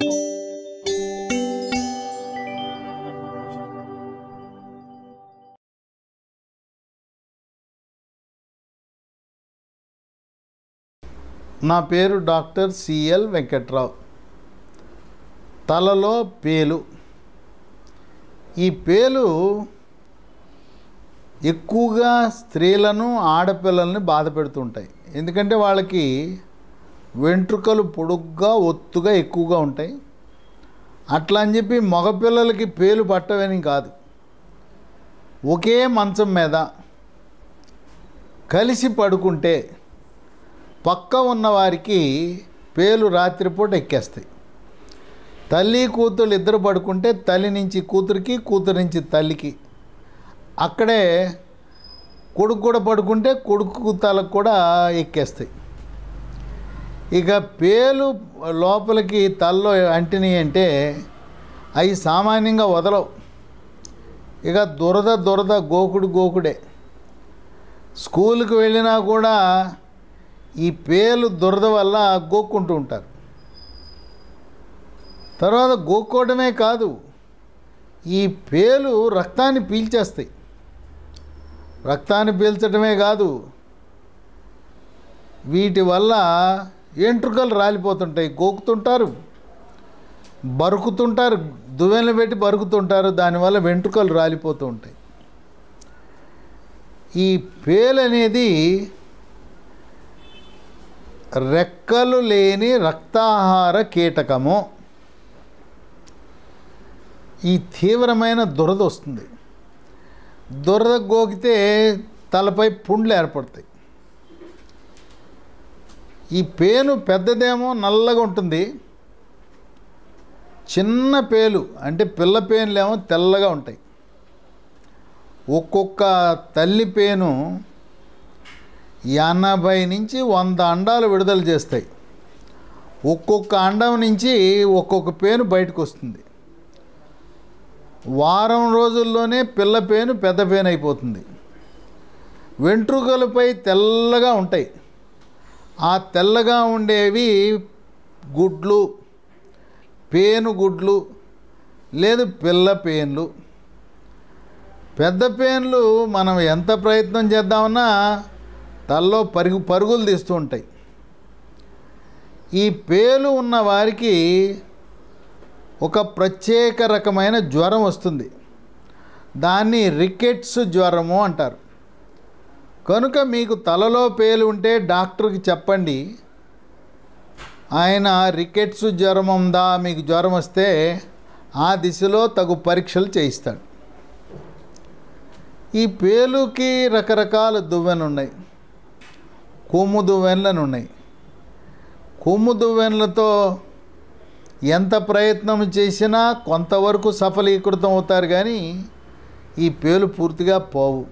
నా పేరు doctor CL Venkatrao. తలలో పేలు. ఈ పేలు ఎక్కువగా స్త్రీలను ఆడపిల్లల్ని బాధ పెడుతుంటాయి. ఎందుకంటే వాళ్ళకి వెంట్రుకలు పొడుగ్గా ఒత్తుగా ఎక్కువగా ఉంటాయి. అట్లా అని చెప్పి మగపిల్లలకి పేలు పట్టవని కాదు. ఒకే మంచం మీద కలిసి పడుకుంటే పక్క ఉన్నవారికి పేలు రాత్రిపూట ఎక్కేస్తాయి. తల్లి కూతురు ఇద్దరు పడుకుంటే తల్లి నుంచి కూతురికి కూతురు నుంచి తల్లికి. అక్కడే కొడుకు కూడా పడుకుంటే కొడుకు తలకు కూడా ఎక్కేస్తాయి. ఇక పేలు లోపలికి తల్లో అంటినాయి అంటే అవి సామాన్యంగా వదలవు. ఇక దురద దురద గోకుడు గోకుడే. స్కూల్కి వెళ్ళినా కూడా ఈ పేలు దురద వల్ల గోక్కుంటూ ఉంటారు. తర్వాత గోక్కోవడమే కాదు ఈ పేలు రక్తాన్ని పీల్చేస్తాయి. రక్తాన్ని పీల్చడమే కాదు వీటి వల్ల ఎంట్రుకలు రాలిపోతుంటాయి గోకుతుంటారు బరుకుతుంటారు దువ్వెనలు పెట్టి బరుకుతుంటారు దానివల్ల వెంట్రుకలు రాలిపోతూ ఉంటాయి. ఈ పేలు అనేది రెక్కలు లేని రక్తాహార కీటకము. ఈ తీవ్రమైన దురద వస్తుంది. దురద గోకితే తలపై పుండ్లు ఏర్పడతాయి. ఈ పేను పెద్దదేమో నల్లగా ఉంటుంది. చిన్న పేలు అంటే పిల్ల పేనులేమో తెల్లగా ఉంటాయి. ఒక్కొక్క తల్లి పేను ఎనభై నుంచి వంద అండాలు విడుదల చేస్తాయి. ఒక్కొక్క అండం నుంచి ఒక్కొక్క పేను బయటకు వస్తుంది. వారం రోజుల్లోనే పిల్ల పేను పెద్ద పేను అయిపోతుంది వెంట్రుకలపై తెల్లగా ఉంటాయి. ఆ తెల్లగా ఉండేవి గుడ్లు పేను గుడ్లు లేదు పిల్ల పేన్లు. పెద్ద పేన్లు మనం ఎంత ప్రయత్నం చేద్దామన్నా తల్లో పరుగు పరుగులు తీస్తూ ఉంటాయి. ఈ పేలు ఉన్న వారికి ఒక ప్రత్యేక రకమైన జ్వరం వస్తుంది. దాన్ని రికెట్స్ జ్వరము అంటారు. కనుక మీకు తలలో పేలు ఉంటే డాక్టర్కి చెప్పండి. ఆయన రికెట్స్ జ్వరం ఉందా మీకు జ్వరం వస్తే ఆ దిశలో తగు పరీక్షలు చేయిస్తాడు. ఈ పేలుకి రకరకాల దువ్వెనలు ఉన్నాయి కొమ్ము దువ్వెనలను ఉన్నాయి కొమ్ము దువ్వెనలతో ఎంత ప్రయత్నం చేసినా కొంతవరకు సఫలీకృతం అవుతారు కానీ ఈ పేలు పూర్తిగా పోవు.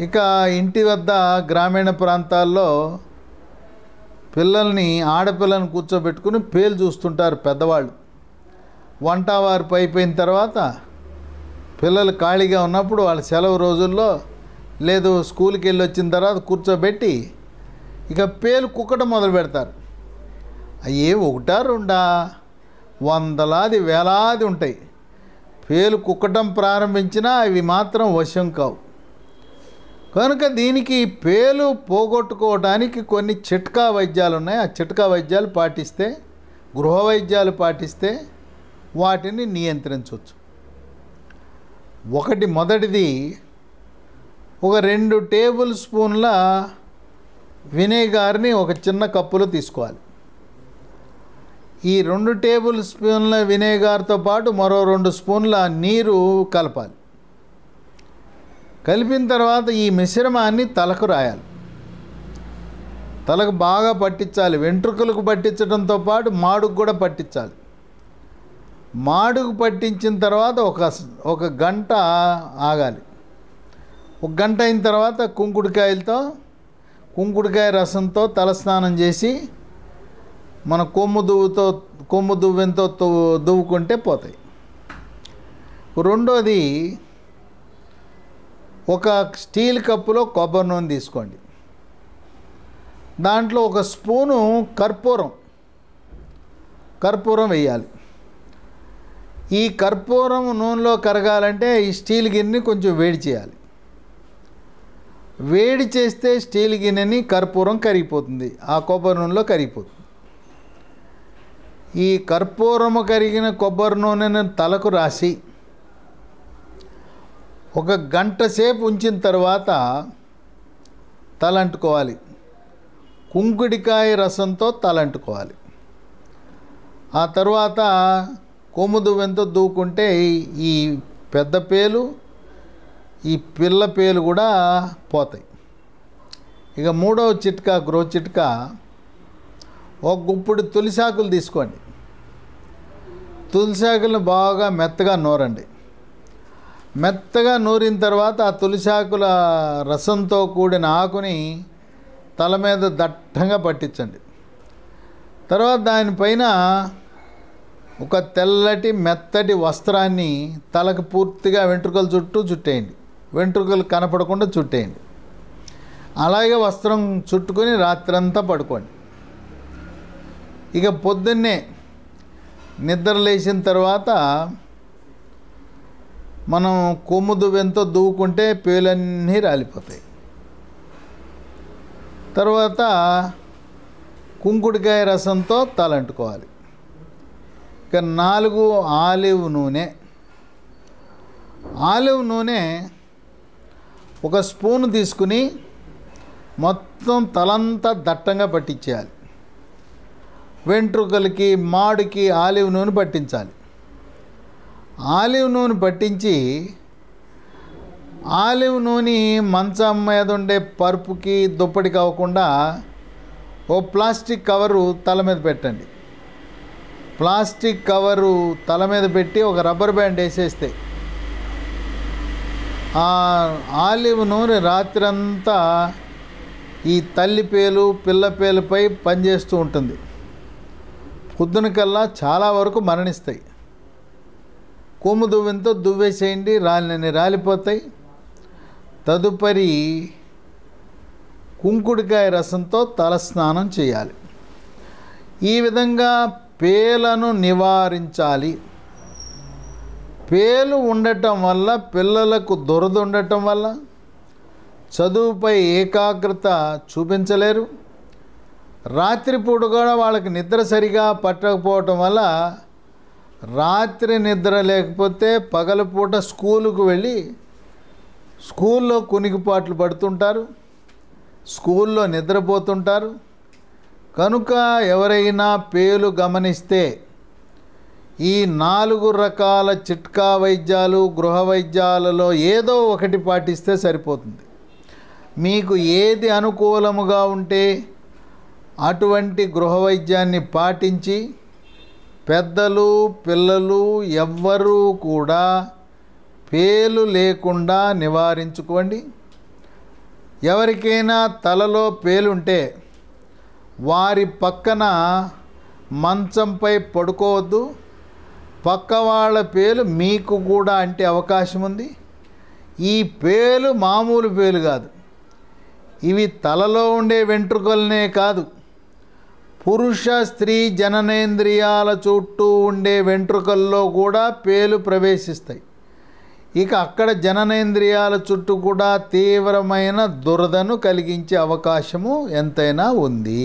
ఇక ఇంటి వద్ద గ్రామీణ ప్రాంతాల్లో పిల్లల్ని ఆడపిల్లని కూర్చోబెట్టుకుని పేలు చూస్తుంటారు పెద్దవాళ్ళు. వంట వారిపై అయిపోయిన తర్వాత పిల్లలు ఖాళీగా ఉన్నప్పుడు వాళ్ళ సెలవు రోజుల్లో లేదు స్కూల్కి వెళ్ళి వచ్చిన తర్వాత కూర్చోబెట్టి ఇక పేలు కుక్కడం మొదలు పెడతారు. అయ్యే ఒకటా రెండా? వందలాది వేలాది ఉంటాయి. పేలు కుక్కటం ప్రారంభించినా అవి మాత్రం వశం కావు. కనుక దీనికి పేలు పోగొట్టుకోవడానికి కొన్ని చిట్కా వైద్యాలు ఉన్నాయి. ఆ చిట్కా వైద్యాలు పాటిస్తే గృహ వైద్యాలు పాటిస్తే వాటిని నియంత్రించవచ్చు. ఒకటి మొదటిది ఒక రెండు టేబుల్ స్పూన్ల వినేగార్ని ఒక చిన్న కప్పులో తీసుకోవాలి. ఈ రెండు టేబుల్ స్పూన్ల వినేగార్తో పాటు మరో రెండు స్పూన్ల నీరు కలపాలి. కలిపిన తర్వాత ఈ మిశ్రమాన్ని తలకు రాయాలి. తలకు బాగా పట్టించాలి. వెంట్రుకలకు పట్టించడంతో పాటు మాడుకు కూడా పట్టించాలి. మాడుకు పట్టించిన తర్వాత ఒక ఒక గంట ఆగాలి. ఒక గంట అయిన తర్వాత కుంకుడుకాయలతో కుంకుడుకాయ రసంతో తలస్నానం చేసి మన కొమ్ము దువ్వుతో కొమ్ము దువ్వెంతో దువ్వుకుంటే పోతాయి. రెండోది ఒక స్టీల్ కప్పులో కొబ్బరి నూనె తీసుకోండి. దాంట్లో ఒక స్పూను కర్పూరం కర్పూరం వేయాలి. ఈ కర్పూరం నూనెలో కరగాలంటే ఈ స్టీల్ గిన్నెని కొంచెం వేడి చేయాలి. వేడి చేస్తే స్టీల్ గిన్నెని కర్పూరం కరిగిపోతుంది ఆ కొబ్బరి నూనెలో కరిగిపోతుంది. ఈ కర్పూరము కరిగిన కొబ్బరి నూనెను తలకు రాసి ఒక గంట సేపు ఉంచిన తర్వాత తలంటుకోవాలి. కుంకుడికాయ రసంతో తలంటుకోవాలి. ఆ తర్వాత కొమ్ము వెంత దూకుంటే ఈ పెద్ద పేలు ఈ పిల్ల పేలు కూడా పోతాయి. ఇక మూడవ చిట్కా గ్రో చిట్కా ఒక గుప్పుడు తులిసాకులు తీసుకోండి. తులసాకులను బాగా మెత్తగా నోరండి. మెత్తగా నూరిన తర్వాత ఆ తులసాకుల రసంతో కూడిన ఆకుని తల మీద దట్టంగా పట్టించండి. తర్వాత దానిపైన ఒక తెల్లటి మెత్తటి వస్త్రాన్ని తలకు పూర్తిగా వెంట్రుకల చుట్టూ చుట్టేయండి. వెంట్రుకలు కనపడకుండా చుట్టేయండి. అలాగే వస్త్రం చుట్టుకొని రాత్రంతా పడుకోండి. ఇక పొద్దున్నే నిద్ర లేచిన తర్వాత మనం కొమ్ము దువ్వెంతో దువ్వుకుంటే పేలన్నీ రాలిపోతాయి. తర్వాత కుంకుడికాయ రసంతో తలంటుకోవాలి. ఇక నాలుగు ఆలివ్ నూనె. ఆలివ్ నూనె ఒక స్పూన్ తీసుకుని మొత్తం తలంతా దట్టంగా పట్టించేయాలి. వెంట్రుకలకి మాడికి ఆలివ్ నూనె పట్టించాలి. ఆలివ్ నూనె పట్టించి ఆలివ్ నూనె మంచం మీద ఉండే పరుపుకి దుప్పటికి అవ్వకుండా ఓ ప్లాస్టిక్ కవరు తల మీద పెట్టండి. ప్లాస్టిక్ కవరు తల మీద పెట్టి ఒక రబ్బర్ బ్యాండ్ వేసేస్తే ఆ ఆలివ్ నూనె రాత్రంతా ఈ తల్లి పేలు పిల్ల పేలుపై పనిచేస్తూ ఉంటుంది. పొద్దున కల్లా చాలా వరకు మరణిస్తాయి. కొమ్ము దువ్వెంతో దువ్వేసేయండి రాలినని రాలిపోతాయి. తదుపరి కుంకుడికాయ రసంతో తలస్నానం చేయాలి. ఈ విధంగా పేలను నివారించాలి. పేలు ఉండటం వల్ల పిల్లలకు దురద ఉండటం వల్ల చదువుపై ఏకాగ్రత చూపించలేరు. రాత్రిపూట కూడా వాళ్ళకి నిద్ర సరిగా పట్టకపోవటం వల్ల రాత్రి నిద్ర లేకపోతే పగలపూట స్కూలుకు వెళ్ళి స్కూల్లో కునికిపాట్లు పడుతుంటారు స్కూల్లో నిద్రపోతుంటారు. కనుక ఎవరైనా పేలు గమనిస్తే ఈ నాలుగు రకాల చిట్కా వైద్యాలు గృహ వైద్యాలలో ఏదో ఒకటి పాటిస్తే సరిపోతుంది. మీకు ఏది అనుకూలముగా ఉంటే అటువంటి గృహ వైద్యాన్ని పాటించి పెద్దలు పిల్లలు ఎవ్వరూ కూడా పేలు లేకుండా నివారించుకోండి. ఎవరికైనా తలలో పేలుంటే వారి పక్కన మంచంపై పడుకోవద్దు. పక్క వాళ్ళ పేలు మీకు కూడా అంటే అవకాశం ఉంది. ఈ పేలు మామూలు పేలు కాదు. ఇవి తలలో ఉండే వెంట్రుకలనే కాదు. పురుష స్త్రీ జననేంద్రియాల చుట్టూ ఉండే వెంట్రుకల్లో కూడా పేలు ప్రవేశిస్తాయి. ఇక అక్కడ జననేంద్రియాల చుట్టూ కూడా తీవ్రమైన దురదను కలిగించే అవకాశము ఎంతైనా ఉంది.